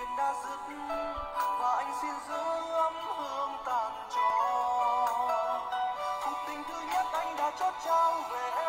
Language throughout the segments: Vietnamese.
chuyện đã dứt và anh xin giữ ấm hương tàn cho cuộc tình thứ nhất anh đã chót trao về em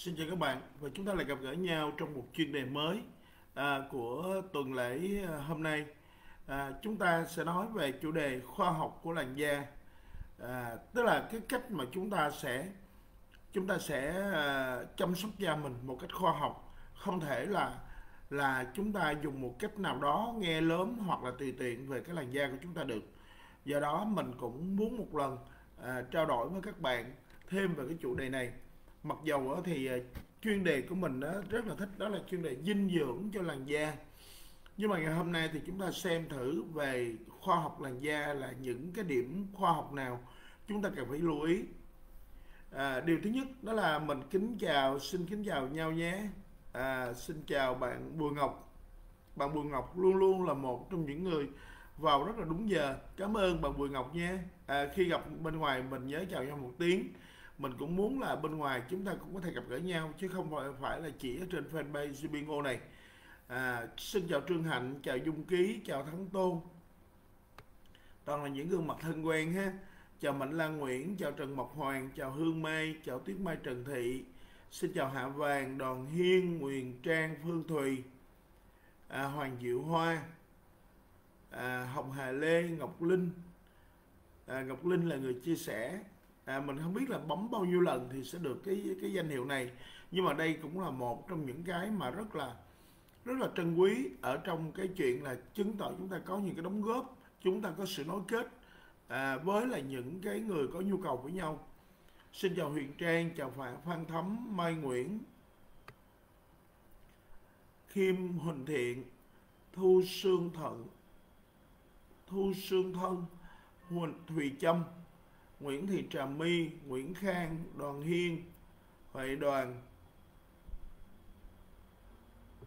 Xin chào các bạn và chúng ta lại gặp gỡ nhau trong một chuyên đề mới à, của tuần lễ à, hôm nay. À, chúng ta sẽ nói về chủ đề khoa học của làn da, à, tức là cái cách mà chúng ta sẽ chúng ta sẽ à, chăm sóc da mình một cách khoa học, không thể là là chúng ta dùng một cách nào đó nghe lớn hoặc là tùy tiện về cái làn da của chúng ta được. Do đó mình cũng muốn một lần à, trao đổi với các bạn thêm về cái chủ đề này mặc dầu thì à, chuyên đề của mình rất là thích đó là chuyên đề dinh dưỡng cho làn da. Nhưng mà ngày hôm nay thì chúng ta xem thử về khoa học làn da là những cái điểm khoa học nào chúng ta cần phải lưu ý. À, điều thứ nhất đó là mình kính chào xin kính chào nhau nhé. À, xin chào bạn Bùi Ngọc. Bạn Bùi Ngọc luôn luôn là một trong những người vào rất là đúng giờ. Cảm ơn bạn Bùi Ngọc nhé. À, khi gặp bên ngoài mình nhớ chào nhau một tiếng mình cũng muốn là bên ngoài chúng ta cũng có thể gặp gỡ nhau chứ không phải phải là chỉ ở trên fanpage Zubingo này. À, xin chào Trương Hạnh chào Dung Ký chào Thắng Tôn. Toàn là những gương mặt thân quen ha. Chào Mạnh Lan Nguyễn chào Trần mộc Hoàng chào Hương Mai chào Tuyết Mai Trần Thị. Xin chào Hạ Vàng Đoàn Hiên Nguyền Trang Phương Thùy. À, Hoàng Diệu Hoa. À, Hồng Hà Lê Ngọc Linh. À, Ngọc Linh là người chia sẻ à, mình không biết là bấm bao nhiêu lần thì sẽ được cái cái danh hiệu này. Nhưng mà đây cũng là một trong những cái mà rất là rất là trân quý ở trong cái chuyện là chứng tỏ chúng ta có những cái đóng góp chúng ta có sự nối kết à, với là những cái người có nhu cầu với nhau. Xin chào Huyền Trang chào Phạm Phan Thấm Mai Nguyễn Kim Huỳnh Thiện Thu Sương Thận Thu Sương Thân Huỳnh Thùy Trâm Nguyễn Thị Trà My, Nguyễn Khang, Đoàn Hiên, Huệ Đoàn,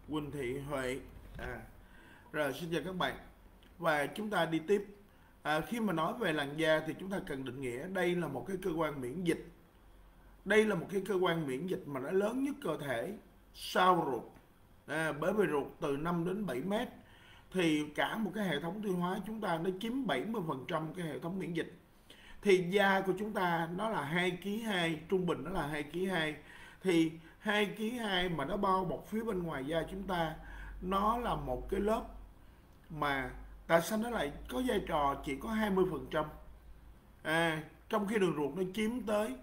Quỳnh Thị Huệ. À, rồi xin chào các bạn. Và chúng ta đi tiếp. À, khi mà nói về làn da thì chúng ta cần định nghĩa đây là một cái cơ quan miễn dịch. Đây là một cái cơ quan miễn dịch mà nó lớn nhất cơ thể sau ruột. À, bởi vì ruột từ 5 đến 7 mét thì cả một cái hệ thống tiêu hóa chúng ta nó chiếm 70% cái hệ thống miễn dịch thì da của chúng ta nó là 2 kg 2 trung bình nó là 2 kg 2 thì 2 kg 2 mà nó bao bọc phía bên ngoài da chúng ta nó là một cái lớp mà tại sao nó lại có vai trò chỉ có 20 phần trăm. À, trong khi đường ruột nó chiếm tới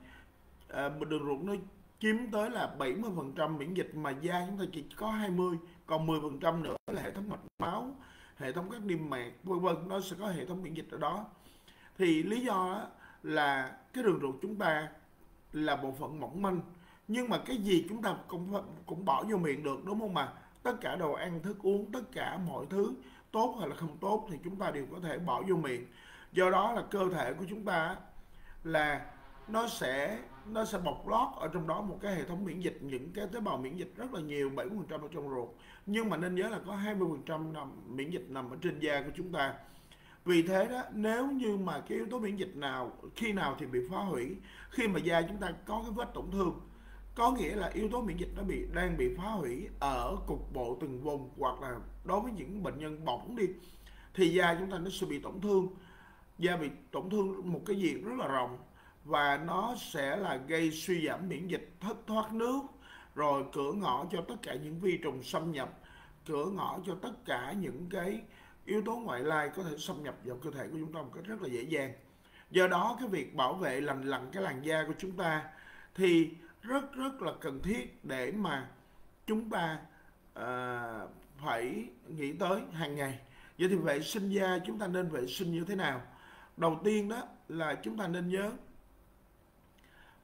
à, đường ruột nó chiếm tới là 70 phần trăm miễn dịch mà da chúng ta chỉ có 20 còn 10 phần trăm nữa là hệ thống mạch máu hệ thống các niêm mạc vân vân nó sẽ có hệ thống miễn dịch ở đó thì lý do là cái đường ruột chúng ta là bộ phận mỏng manh, nhưng mà cái gì chúng ta cũng cũng bỏ vô miệng được, đúng không mà? Tất cả đồ ăn, thức uống, tất cả mọi thứ, tốt hay là không tốt thì chúng ta đều có thể bỏ vô miệng. Do đó là cơ thể của chúng ta là nó sẽ nó sẽ bọc lót ở trong đó một cái hệ thống miễn dịch, những cái tế bào miễn dịch rất là nhiều 70% ở trong ruột. Nhưng mà nên nhớ là có 20% nằm, miễn dịch nằm ở trên da của chúng ta vì thế đó, nếu như mà cái yếu tố miễn dịch nào, khi nào thì bị phá hủy, khi mà da chúng ta có cái vết tổn thương, có nghĩa là yếu tố miễn dịch nó bị, đang bị phá hủy ở cục bộ từng vùng hoặc là đối với những bệnh nhân bỏng đi, thì da chúng ta nó sẽ bị tổn thương. Da bị tổn thương một cái diện rất là rộng và nó sẽ là gây suy giảm miễn dịch, thất thoát nước, rồi cửa ngõ cho tất cả những vi trùng xâm nhập, cửa ngõ cho tất cả những cái yếu tố ngoại lai có thể xâm nhập vào cơ thể của chúng ta một cách rất là dễ dàng. Do đó cái việc bảo vệ lành lặn cái làn da của chúng ta thì rất rất là cần thiết để mà chúng ta uh, phải nghĩ tới hàng ngày. Vậy thì vệ sinh da chúng ta nên vệ sinh như thế nào? Đầu tiên đó là chúng ta nên nhớ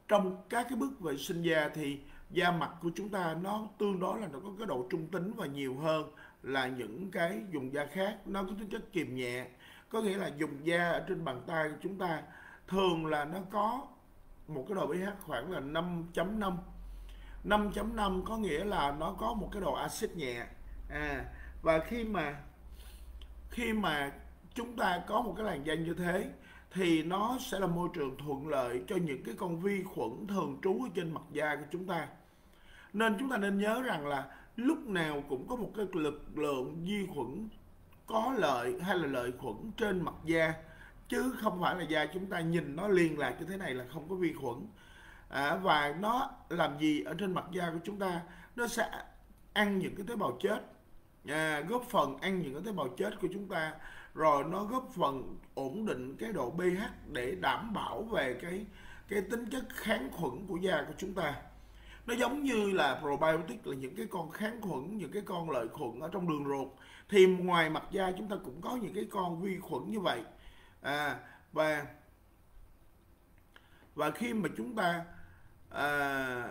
trong các cái bước vệ sinh da thì da mặt của chúng ta nó tương đối là nó có cái độ trung tính và nhiều hơn là những cái dùng da khác, nó có tính chất kiềm nhẹ. Có nghĩa là dùng da ở trên bàn tay của chúng ta thường là nó có một cái độ pH khoảng là 5.5 5.5 có nghĩa là nó có một cái độ axit nhẹ. À và khi mà khi mà chúng ta có một cái làn da như thế thì nó sẽ là môi trường thuận lợi cho những cái con vi khuẩn thường trú ở trên mặt da của chúng ta. Nên chúng ta nên nhớ rằng là lúc nào cũng có một cái lực lượng vi khuẩn có lợi hay là lợi khuẩn trên mặt da. Chứ không phải là da chúng ta nhìn nó liền lạc như thế này là không có vi khuẩn. À, và nó làm gì ở trên mặt da của chúng ta? Nó sẽ ăn những cái tế bào chết. À, góp phần ăn những cái tế bào chết của chúng ta. Rồi nó góp phần ổn định cái độ pH để đảm bảo về cái cái tính chất kháng khuẩn của da của chúng ta nó giống như là probiotic là những cái con kháng khuẩn những cái con lợi khuẩn ở trong đường ruột. Thì ngoài mặt da chúng ta cũng có những cái con vi khuẩn như vậy. À, và và khi mà chúng ta à,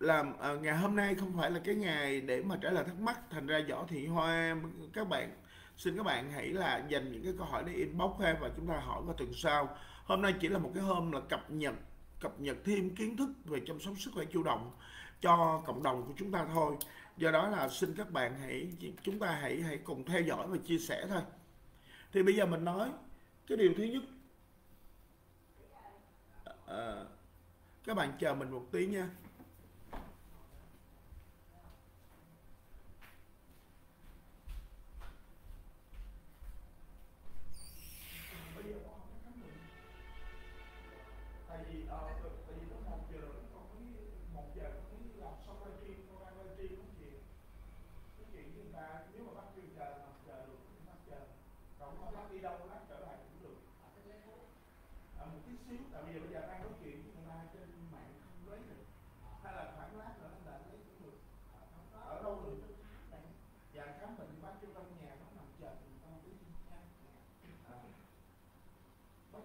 làm à, ngày hôm nay không phải là cái ngày để mà trả lời thắc mắc thành ra võ thị hoa các bạn xin các bạn hãy là dành những cái câu hỏi để inbox ha và chúng ta hỏi vào tuần sau. Hôm nay chỉ là một cái hôm là cập nhật cập nhật thêm kiến thức về chăm sóc sức khỏe chủ động cho cộng đồng của chúng ta thôi. Do đó là xin các bạn hãy chúng ta hãy hãy cùng theo dõi và chia sẻ thôi. Thì bây giờ mình nói cái điều thứ nhất. À, các bạn chờ mình một tí nha.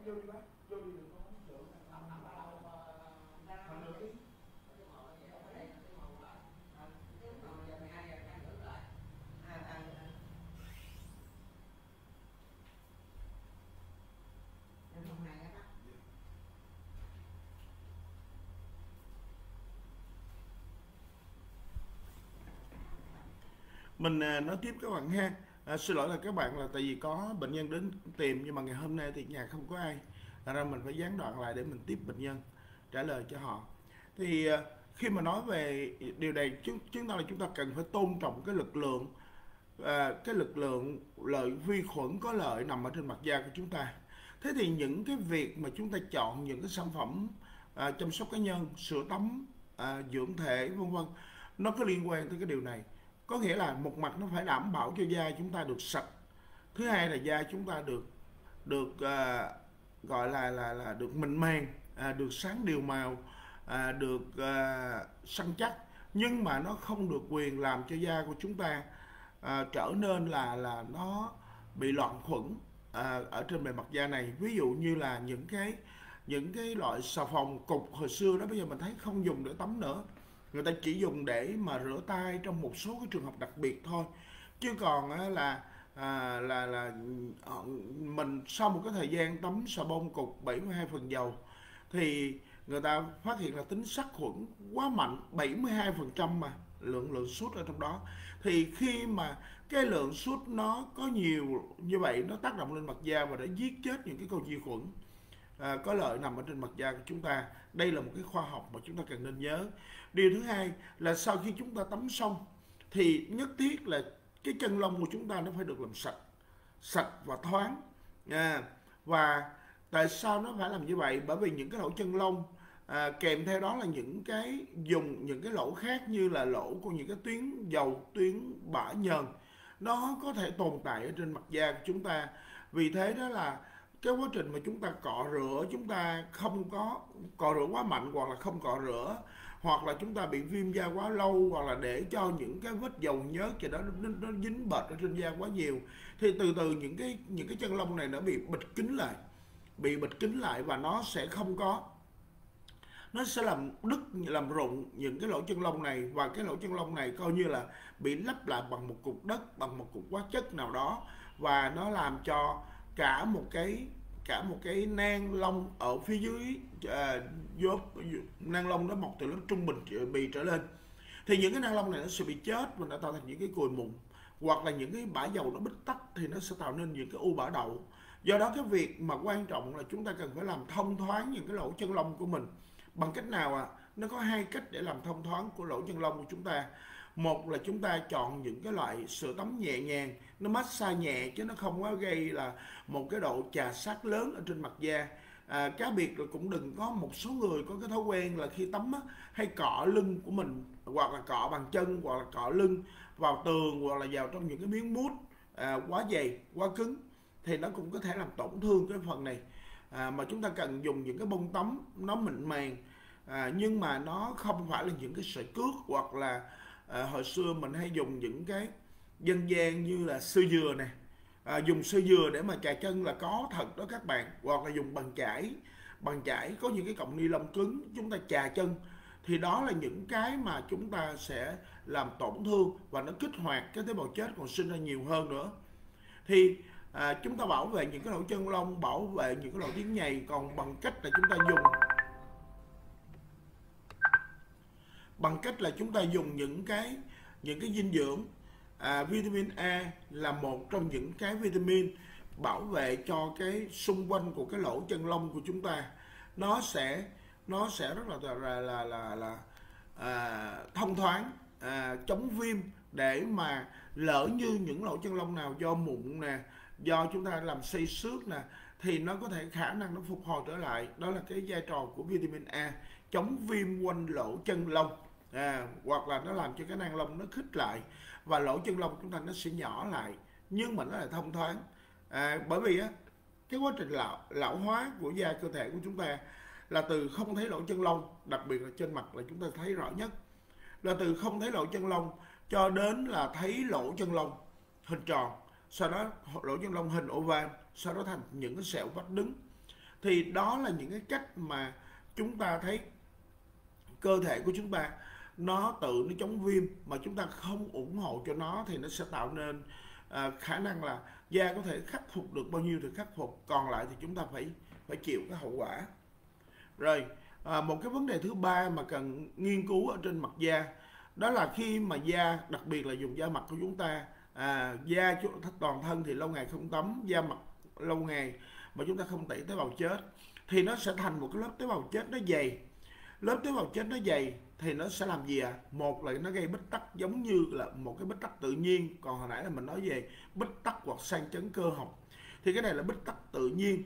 Vô đi bác vô đi được không được thành được đi mình à, nói tiếp các bạn ha à, xin lỗi là các bạn là tại vì có bệnh nhân đến tìm nhưng mà ngày hôm nay thì nhà không có ai. Thành ra mình phải gián đoạn lại để mình tiếp bệnh nhân trả lời cho họ. Thì à, khi mà nói về điều này chúng chúng ta là chúng ta cần phải tôn trọng cái lực lượng à, cái lực lượng lợi vi khuẩn có lợi nằm ở trên mặt da của chúng ta. Thế thì những cái việc mà chúng ta chọn những cái sản phẩm à, chăm sóc cá nhân sữa tắm à, dưỡng thể vân vân nó có liên quan tới cái điều này có nghĩa là một mặt nó phải đảm bảo cho da chúng ta được sạch. Thứ hai là da chúng ta được được à, gọi là là là được mịn màng à, được sáng đều màu à, được à, săn chắc. Nhưng mà nó không được quyền làm cho da của chúng ta à, trở nên là là nó bị loạn khuẩn à, ở trên bề mặt da này. Ví dụ như là những cái những cái loại xà phòng cục hồi xưa đó bây giờ mình thấy không dùng để tắm nữa người ta chỉ dùng để mà rửa tay trong một số cái trường hợp đặc biệt thôi. Chứ còn á, là à, là là ờ, mình sau một cái thời gian tắm xà bông cục 72 phần dầu thì người ta phát hiện là tính sát khuẩn quá mạnh 72 phần trăm mà lượng lượng sút ở trong đó. Thì khi mà cái lượng sút nó có nhiều như vậy nó tác động lên mặt da và đã giết chết những cái con vi khuẩn à, có lợi nằm ở trên mặt da của chúng ta. Đây là một cái khoa học mà chúng ta cần nên nhớ. Điều thứ hai là sau khi chúng ta tắm xong thì nhất thiết là cái chân lông của chúng ta nó phải được làm sạch sạch và thoáng. À, và tại sao nó phải làm như vậy? Bởi vì những cái lỗ chân lông à, kèm theo đó là những cái dùng những cái lỗ khác như là lỗ của những cái tuyến dầu tuyến bã nhờn. Nó có thể tồn tại ở trên mặt da của chúng ta. Vì thế đó là cái quá trình mà chúng ta cọ rửa chúng ta không có cọ rửa quá mạnh hoặc là không cọ rửa hoặc là chúng ta bị viêm da quá lâu hoặc là để cho những cái vết dầu nhớt gì đó nó, nó dính bệt ở trên da quá nhiều thì từ từ những cái những cái chân lông này nó bị bịt kín lại bị bịt kín lại và nó sẽ không có nó sẽ làm đứt làm rụng những cái lỗ chân lông này và cái lỗ chân lông này coi như là bị lấp lại bằng một cục đất bằng một cục hóa chất nào đó và nó làm cho cả một cái cả một cái nang lông ở phía dưới à, vô, nang lông nó mọc từ lớp trung bình bì trở lên. Thì những cái nang lông này nó sẽ bị chết và nó tạo thành những cái cùi mụn hoặc là những cái bã dầu nó bít tắc thì nó sẽ tạo nên những cái u bã đậu. Do đó cái việc mà quan trọng là chúng ta cần phải làm thông thoáng những cái lỗ chân lông của mình. Bằng cách nào ạ? À? nó có hai cách để làm thông thoáng của lỗ chân lông của chúng ta một là chúng ta chọn những cái loại sữa tắm nhẹ nhàng nó massage nhẹ chứ nó không có gây là một cái độ chà sát lớn ở trên mặt da. À, cá biệt là cũng đừng có một số người có cái thói quen là khi tắm á, hay cọ lưng của mình hoặc là cọ bằng chân hoặc là cọ lưng vào tường hoặc là vào trong những cái miếng mút à, quá dày quá cứng thì nó cũng có thể làm tổn thương cái phần này. À, mà chúng ta cần dùng những cái bông tắm nó mịn màng à, nhưng mà nó không phải là những cái sợi cước hoặc là à, hồi xưa mình hay dùng những cái dân gian như là sơ dừa này à, dùng sơ dừa để mà chà chân là có thật đó các bạn. Hoặc là dùng bằng chải. Bằng chải có những cái cọng ni lông cứng chúng ta chà chân. Thì đó là những cái mà chúng ta sẽ làm tổn thương và nó kích hoạt cái tế bào chết còn sinh ra nhiều hơn nữa. Thì à, chúng ta bảo vệ những cái lỗ chân lông bảo vệ những cái lỗ tiếng nhầy còn bằng cách là chúng ta dùng bằng cách là chúng ta dùng những cái những cái dinh dưỡng à, vitamin A là một trong những cái vitamin bảo vệ cho cái xung quanh của cái lỗ chân lông của chúng ta. Nó sẽ nó sẽ rất là là là là, là à, thông thoáng à, chống viêm để mà lỡ như những lỗ chân lông nào do mụn nè do chúng ta làm xây xước nè thì nó có thể khả năng nó phục hồi trở lại. Đó là cái vai trò của vitamin A chống viêm quanh lỗ chân lông à, hoặc là nó làm cho cái nang lông nó khích lại và lỗ chân lông chúng ta nó sẽ nhỏ lại nhưng mà nó là thông thoáng. À, bởi vì á cái quá trình lão lão hóa của da cơ thể của chúng ta là từ không thấy lỗ chân lông đặc biệt là trên mặt là chúng ta thấy rõ nhất là từ không thấy lỗ chân lông cho đến là thấy lỗ chân lông hình tròn sau đó lỗ chân lông hình oval sau đó thành những cái sẹo vách đứng. Thì đó là những cái cách mà chúng ta thấy cơ thể của chúng ta nó tự nó chống viêm mà chúng ta không ủng hộ cho nó thì nó sẽ tạo nên à, khả năng là da có thể khắc phục được bao nhiêu thì khắc phục còn lại thì chúng ta phải phải chịu cái hậu quả. Rồi à, một cái vấn đề thứ ba mà cần nghiên cứu ở trên mặt da đó là khi mà da đặc biệt là dùng da mặt của chúng ta à, da toàn thân thì lâu ngày không tắm da mặt lâu ngày mà chúng ta không tẩy tế bào chết thì nó sẽ thành một cái lớp tế bào chết nó dày. Lớp tế bào chết nó dày thì nó sẽ làm gì ạ? À? Một là nó gây bít tắc giống như là một cái bít tắc tự nhiên, còn hồi nãy là mình nói về bít tắc hoặc sang chấn cơ học. Thì cái này là bít tắc tự nhiên.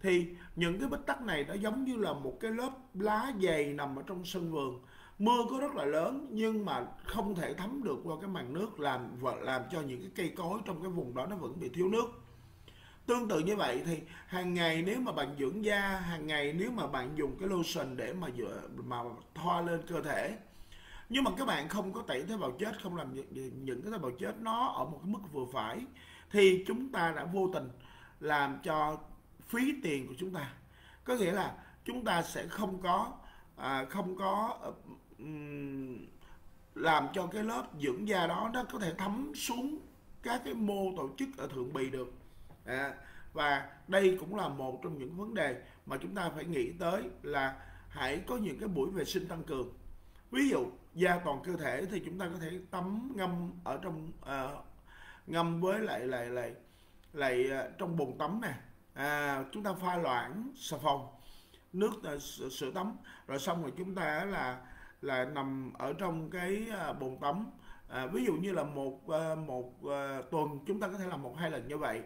Thì những cái bít tắc này nó giống như là một cái lớp lá dày nằm ở trong sân vườn. Mưa có rất là lớn nhưng mà không thể thấm được qua cái màn nước làm làm cho những cái cây cối trong cái vùng đó nó vẫn bị thiếu nước tương tự như vậy thì hàng ngày nếu mà bạn dưỡng da hàng ngày nếu mà bạn dùng cái lotion để mà dựa mà thoa lên cơ thể. Nhưng mà các bạn không có tẩy tế bào chết không làm những cái tế bào chết nó ở một cái mức vừa phải thì chúng ta đã vô tình làm cho phí tiền của chúng ta. Có nghĩa là chúng ta sẽ không có à, không có um, làm cho cái lớp dưỡng da đó nó có thể thấm xuống các cái mô tổ chức ở thượng bì được à, và đây cũng là một trong những vấn đề mà chúng ta phải nghĩ tới là hãy có những cái buổi vệ sinh tăng cường. Ví dụ da toàn cơ thể thì chúng ta có thể tắm ngâm ở trong uh, ngâm với lại lại lại lại uh, trong bồn tắm nè. À, chúng ta pha loãng xà phòng nước uh, sữa tắm. Rồi xong rồi chúng ta là là nằm ở trong cái uh, bồn tắm. À, ví dụ như là một uh, một uh, tuần chúng ta có thể làm một hai lần như vậy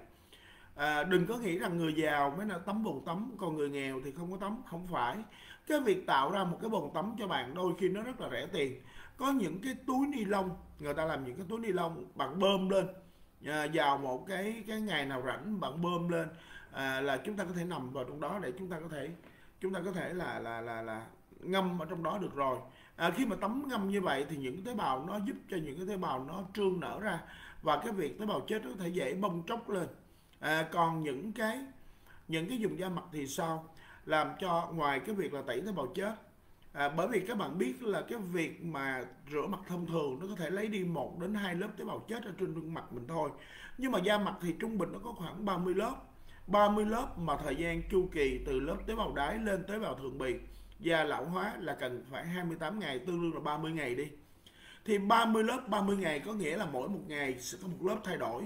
à, đừng có nghĩ rằng người giàu mới là tấm bồn tắm còn người nghèo thì không có tắm không phải. Cái việc tạo ra một cái bồn tắm cho bạn đôi khi nó rất là rẻ tiền. Có những cái túi ni lông người ta làm những cái túi ni lông bạn bơm lên. À, vào một cái cái ngày nào rảnh bạn bơm lên. À, là chúng ta có thể nằm vào trong đó để chúng ta có thể chúng ta có thể là là là là ngâm ở trong đó được rồi. À, khi mà tắm ngâm như vậy thì những tế bào nó giúp cho những cái tế bào nó trương nở ra và cái việc tế bào chết nó có thể dễ bong tróc lên à, còn những cái những cái dùng da mặt thì sao? Làm cho ngoài cái việc là tẩy tế bào chết. À, bởi vì các bạn biết là cái việc mà rửa mặt thông thường nó có thể lấy đi một đến hai lớp tế bào chết ở trên gương mặt mình thôi. Nhưng mà da mặt thì trung bình nó có khoảng 30 lớp. 30 lớp mà thời gian chu kỳ từ lớp tế bào đáy lên tế bào thượng bì da lão hóa là cần phải 28 ngày tương đương là 30 ngày đi. Thì 30 lớp 30 ngày có nghĩa là mỗi một ngày sẽ có một lớp thay đổi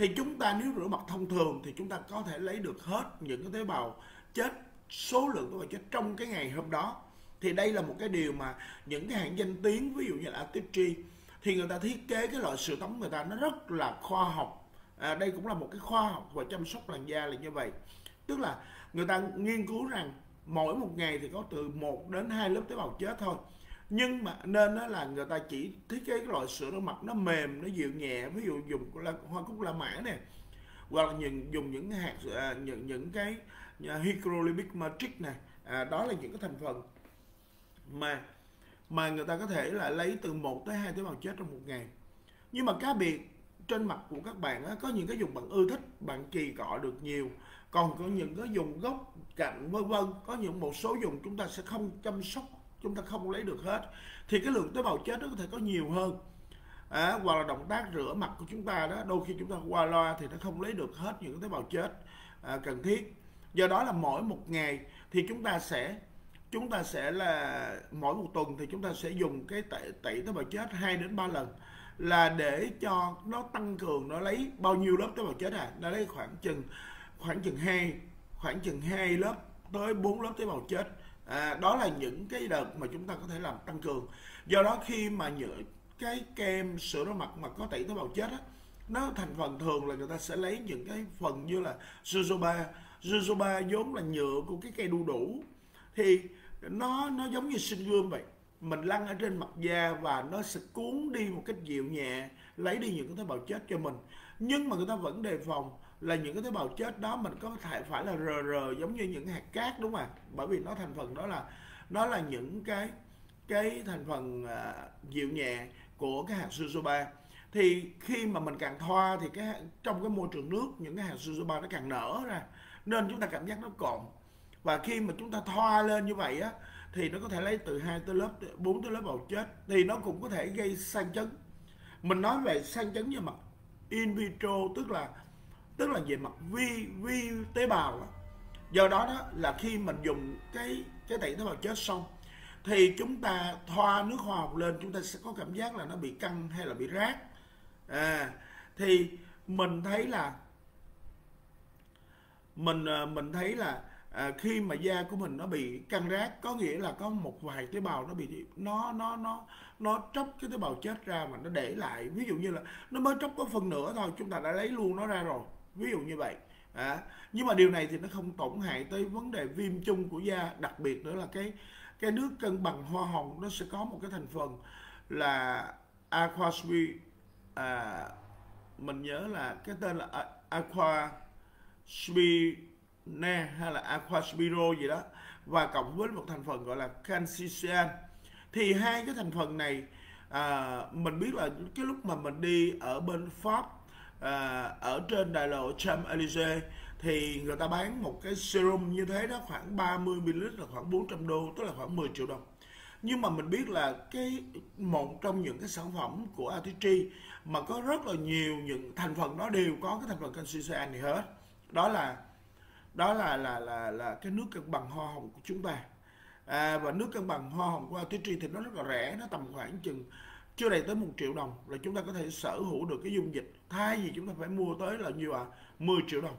thì chúng ta nếu rửa mặt thông thường thì chúng ta có thể lấy được hết những cái tế bào chết số lượng tế bào chết trong cái ngày hôm đó. Thì đây là một cái điều mà những cái hãng danh tiếng ví dụ như là Artistry thì người ta thiết kế cái loại sữa tắm người ta nó rất là khoa học. À, đây cũng là một cái khoa học và chăm sóc làn da là như vậy. Tức là người ta nghiên cứu rằng mỗi một ngày thì có từ 1 đến 2 lớp tế bào chết thôi nhưng mà nên đó là người ta chỉ thiết kế cái loại sữa rửa mặt nó mềm nó dịu nhẹ ví dụ dùng là hoa cúc la mã nè hoặc là những dùng những hạt à, những những cái à, matrix này à, đó là những cái thành phần mà mà người ta có thể là lấy từ 1 tới 2 tế bào chết trong một ngày. Nhưng mà cá biệt trên mặt của các bạn á, có những cái dùng bạn ưa thích bạn kỳ cọ được nhiều. Còn có những cái dùng gốc cạnh vân vân có những một số dùng chúng ta sẽ không chăm sóc chúng ta không lấy được hết thì cái lượng tế bào chết nó có thể có nhiều hơn. À, hoặc là động tác rửa mặt của chúng ta đó đôi khi chúng ta qua loa thì nó không lấy được hết những tế bào chết à, cần thiết. Do đó là mỗi một ngày thì chúng ta sẽ chúng ta sẽ là mỗi một tuần thì chúng ta sẽ dùng cái tẩy, tẩy tế bào chết 2 đến 3 lần là để cho nó tăng cường nó lấy bao nhiêu lớp tế bào chết à? Nó lấy khoảng chừng khoảng chừng hai khoảng chừng hai lớp tới 4 lớp tế bào chết à, đó là những cái đợt mà chúng ta có thể làm tăng cường. Do đó khi mà những cái kem sữa rửa mặt mà có tẩy tế bào chết á nó thành phần thường là người ta sẽ lấy những cái phần như là jojoba. Jojoba vốn là nhựa của cái cây đu đủ. Thì nó nó giống như sinh gươm vậy. Mình lăn ở trên mặt da và nó sẽ cuốn đi một cách dịu nhẹ lấy đi những cái tế bào chết cho mình nhưng mà người ta vẫn đề phòng là những cái tế bào chết đó mình có thể phải là rr giống như những hạt cát đúng không ạ? Bởi vì nó thành phần đó là nó là những cái cái thành phần uh, dịu nhẹ của cái hạt jojoba thì khi mà mình càng thoa thì cái trong cái môi trường nước những cái hạt jojoba nó càng nở ra nên chúng ta cảm giác nó cộm. Và khi mà chúng ta thoa lên như vậy á thì nó có thể lấy từ 2 tới lớp 4 tới lớp bào chết thì nó cũng có thể gây sang chấn. Mình nói về sang chấn về mặt in vitro, tức là tức là về mặt vi vi tế bào do đó đó là khi mình dùng cái cái tẩy tế bào chết xong, thì chúng ta thoa nước hoa học lên, chúng ta sẽ có cảm giác là nó bị căng hay là bị rát. À thì mình thấy là, mình à, mình thấy là à, khi mà da của mình nó bị căng rát có nghĩa là có một vài tế bào nó bị nó nó nó nó tróc cái tế bào chết ra mà nó để lại. Ví dụ như là nó mới tróc có phần nửa thôi chúng ta đã lấy luôn nó ra rồi. Ví dụ như vậy. À, nhưng mà điều này thì nó không tổn hại tới vấn đề viêm chung của da đặc biệt nữa là cái cái nước cân bằng hoa hồng nó sẽ có một cái thành phần là aquasbi à, mình nhớ là cái tên là aqua ne hay là aquaspiro gì đó và cộng với một thành phần gọi là cancician thì hai cái thành phần này à, mình biết là cái lúc mà mình đi ở bên Pháp à, ở trên đại lộ Champs Elysees thì người ta bán một cái serum như thế đó khoảng 30 ml là khoảng 400 đô tức là khoảng 10 triệu đồng. Nhưng mà mình biết là cái một trong những cái sản phẩm của Atitri mà có rất là nhiều những thành phần đó đều có cái thành phần canxi này hết. Đó là đó là là là là cái nước cân bằng hoa hồng của chúng ta. À, và nước cân bằng hoa hồng của Artistry thì nó rất là rẻ nó tầm khoảng chừng chưa đầy tới một triệu đồng là chúng ta có thể sở hữu được cái dung dịch. Thay vì chúng ta phải mua tới là nhiêu ạ à? 10 triệu đồng.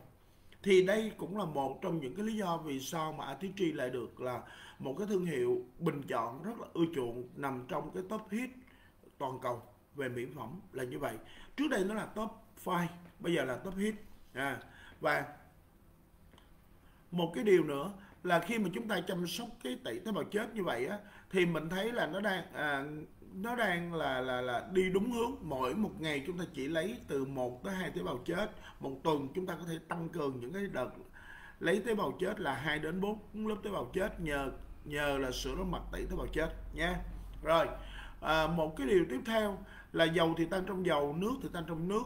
Thì đây cũng là một trong những cái lý do vì sao mà ATG lại được là một cái thương hiệu bình chọn rất là ưa chuộng nằm trong cái top hit toàn cầu về mỹ phẩm là như vậy. Trước đây nó là top 5 bây giờ là top hit. À, và một cái điều nữa là khi mà chúng ta chăm sóc cái tẩy tế bào chết như vậy á thì mình thấy là nó đang à, nó đang là là là đi đúng hướng. Mỗi một ngày chúng ta chỉ lấy từ 1 tới 2 tế bào chết. Một tuần chúng ta có thể tăng cường những cái đợt lấy tế bào chết là 2 đến 4 lớp tế bào chết nhờ nhờ là sữa rửa mặt tẩy tế bào chết nha. Rồi à, một cái điều tiếp theo là dầu thì tan trong dầu nước thì tan trong nước.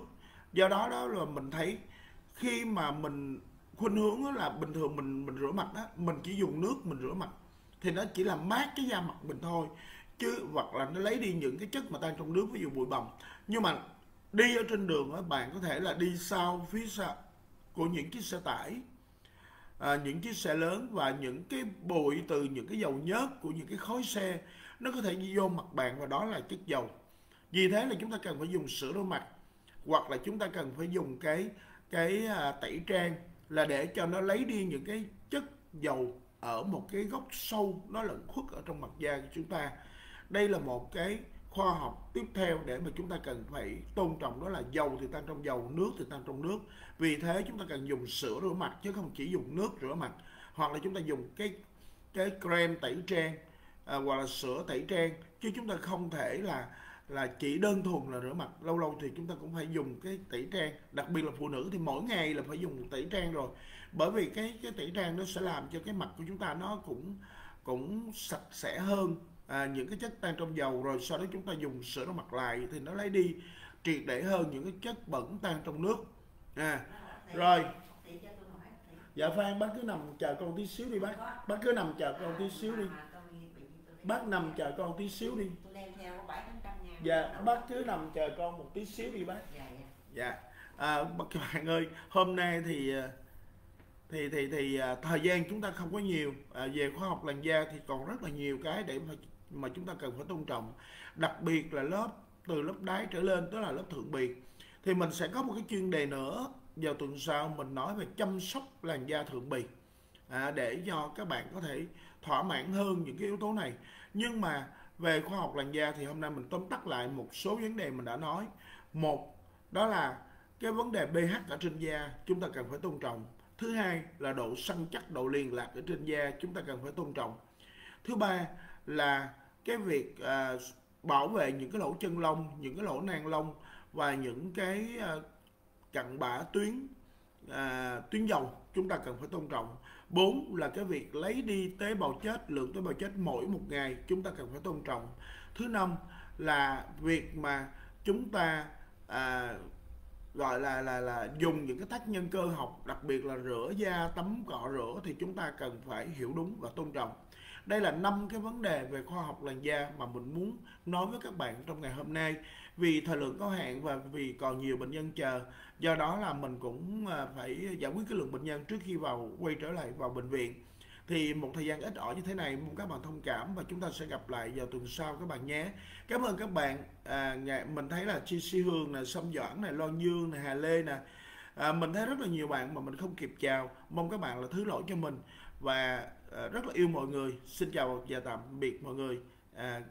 Do đó đó là mình thấy khi mà mình khuynh hướng là bình thường mình mình rửa mặt á mình chỉ dùng nước mình rửa mặt. Thì nó chỉ làm mát cái da mặt mình thôi. Chứ hoặc là nó lấy đi những cái chất mà tan trong nước ví dụ bụi bặm. Nhưng mà đi ở trên đường á bạn có thể là đi sau phía sau của những chiếc xe tải à, những chiếc xe lớn và những cái bụi từ những cái dầu nhớt của những cái khói xe nó có thể vô mặt bạn và đó là chất dầu. Vì thế là chúng ta cần phải dùng sữa rửa mặt hoặc là chúng ta cần phải dùng cái cái à, tẩy trang là để cho nó lấy đi những cái chất dầu ở một cái góc sâu nó lẫn khuất ở trong mặt da của chúng ta. Đây là một cái khoa học tiếp theo để mà chúng ta cần phải tôn trọng đó là dầu thì tan trong dầu nước thì tan trong nước. Vì thế chúng ta cần dùng sữa rửa mặt chứ không chỉ dùng nước rửa mặt hoặc là chúng ta dùng cái cái creme tẩy trang à, hoặc là sữa tẩy trang chứ chúng ta không thể là là chỉ đơn thuần là rửa mặt. Lâu lâu thì chúng ta cũng phải dùng cái tẩy trang đặc biệt là phụ nữ thì mỗi ngày là phải dùng tẩy trang rồi. Bởi vì cái cái tẩy trang nó sẽ làm cho cái mặt của chúng ta nó cũng cũng sạch sẽ hơn à, những cái chất tan trong dầu. Rồi sau đó chúng ta dùng sữa rửa mặt lại thì nó lấy đi triệt để hơn những cái chất bẩn tan trong nước. À rồi. Dạ phan bác cứ nằm chờ con tí xíu đi bác. Bác cứ nằm chờ con tí xíu đi. Bác nằm chờ con tí xíu đi dạ bác cứ nằm chờ con một tí xíu đi bác. Dạ à, các bạn ơi hôm nay thì thì thì thì à, thời gian chúng ta không có nhiều. À, về khoa học làn da thì còn rất là nhiều cái để mà mà chúng ta cần phải tôn trọng. Đặc biệt là lớp từ lớp đáy trở lên tức là lớp thượng biệt thì mình sẽ có một cái chuyên đề nữa vào tuần sau mình nói về chăm sóc làn da thượng bì. À, để cho các bạn có thể thỏa mãn hơn những cái yếu tố này. Nhưng mà về khoa học làn da thì hôm nay mình tóm tắt lại một số vấn đề mình đã nói. Một đó là cái vấn đề pH ở trên da chúng ta cần phải tôn trọng. Thứ hai là độ săn chắc độ liền lạc ở trên da chúng ta cần phải tôn trọng. Thứ ba là cái việc à, bảo vệ những cái lỗ chân lông những cái lỗ nang lông và những cái à, cặn bã tuyến à, tuyến dầu chúng ta cần phải tôn trọng bốn là cái việc lấy đi tế bào chết lượng tế bào chết mỗi một ngày chúng ta cần phải tôn trọng. Thứ năm là việc mà chúng ta à, gọi là là là dùng những cái tác nhân cơ học đặc biệt là rửa da tắm cọ rửa thì chúng ta cần phải hiểu đúng và tôn trọng. Đây là năm cái vấn đề về khoa học làn da mà mình muốn nói với các bạn trong ngày hôm nay vì thời lượng có hạn và vì còn nhiều bệnh nhân chờ. Do đó là mình cũng à, phải giải quyết cái lượng bệnh nhân trước khi vào quay trở lại vào bệnh viện. Thì một thời gian ít ỏi như thế này mong các bạn thông cảm và chúng ta sẽ gặp lại vào tuần sau các bạn nhé. Cảm ơn các bạn. À, mình thấy là chi si hương này sâm doãn này loan dương này hà lê nè. À, mình thấy rất là nhiều bạn mà mình không kịp chào. Mong các bạn là thứ lỗi cho mình và à, rất là yêu mọi người. Xin chào và tạm biệt mọi người. À,